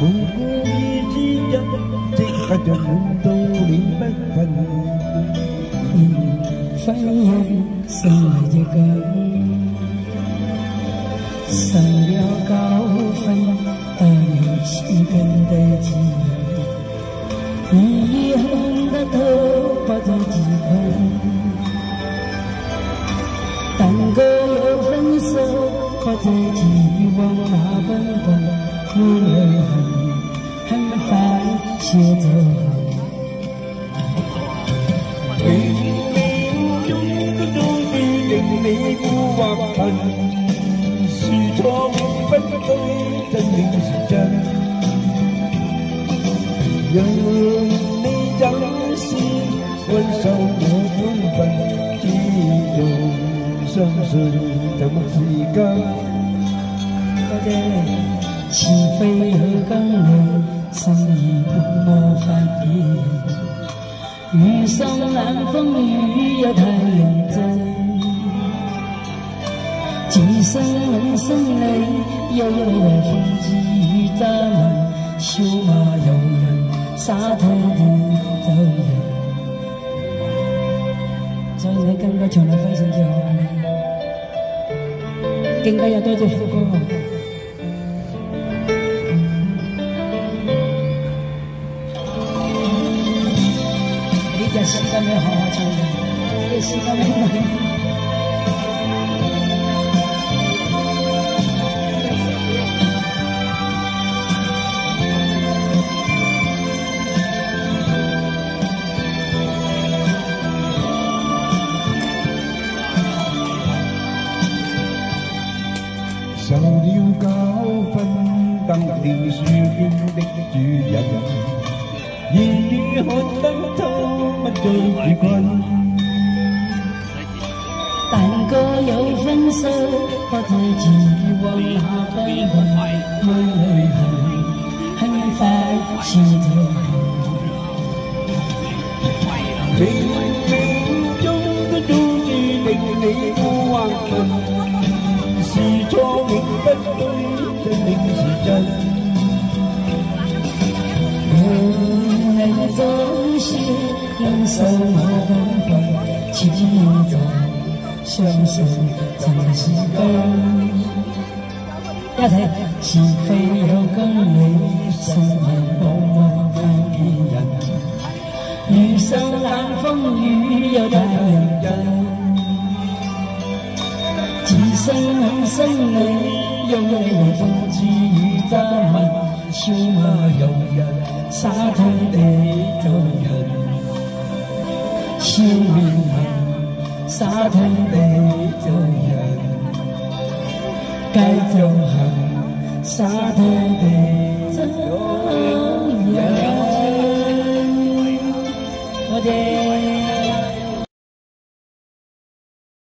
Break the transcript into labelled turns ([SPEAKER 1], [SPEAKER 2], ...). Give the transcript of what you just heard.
[SPEAKER 1] 之日，即刻就滿到臉不分。
[SPEAKER 2] 翻眼生了一个，上了高分，但有西边的记忆，遗憾的头发在几分，但歌有分手，或者寄望那本本，无泪痕，很烦写着。
[SPEAKER 1] 你苦或恨，是错不对，真定是真。让你珍惜，分手我本分，只要相信怎么是根。
[SPEAKER 2] 多謝是非有更累，心意不莫發現。遇上冷风雨又太认真。今生人生泪，又为了风际雨咱们绣马游人，洒脱的走人。所以你更加唱得非常之好，更加要多谢副歌。你這時間要好好唱嘅，你時間要。
[SPEAKER 1] 受了教訓，得了書卷的主人，言語看得
[SPEAKER 2] 但歌有分手，不再寄望那份沒淚痕，很快笑着
[SPEAKER 1] 冥冥中都早注定你苦或恨。是錯亦不对，真定是真。
[SPEAKER 2] 人生我本分，情在相守才是根。一齊是非有更美，生命無望看別人。遇上冷風雨又太認真。生冷生泪，用微風之雨咱們繡馬遊人，灑脱地做人，笑臉痕，灑脱地做人，繼續行，灑脱地做